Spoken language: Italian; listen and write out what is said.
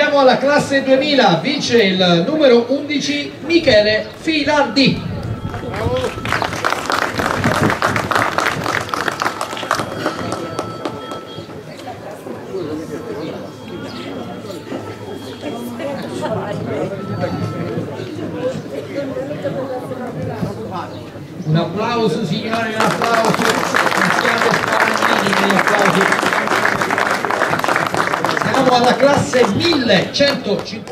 alla classe 2000, vince il numero 11 Michele Filardi. Un applauso signori, un applauso, 6150